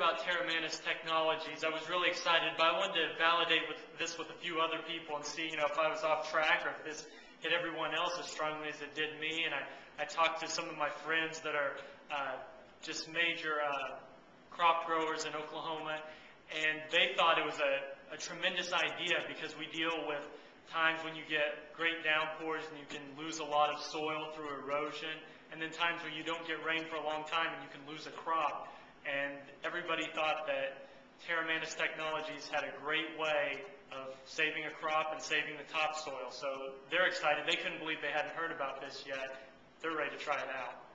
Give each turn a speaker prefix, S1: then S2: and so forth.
S1: about Terramanus Technologies, I was really excited, but I wanted to validate with this with a few other people and see, you know, if I was off track or if this hit everyone else as strongly as it did me. And I, I talked to some of my friends that are uh, just major uh, crop growers in Oklahoma, and they thought it was a, a tremendous idea because we deal with times when you get great downpours and you can lose a lot of soil through erosion, and then times where you don't get rain for a long time and you can lose a crop. And everybody thought that Terramanus Technologies had a great way of saving a crop and saving the topsoil. So they're excited. They couldn't believe they hadn't heard about this yet. They're ready to try it out.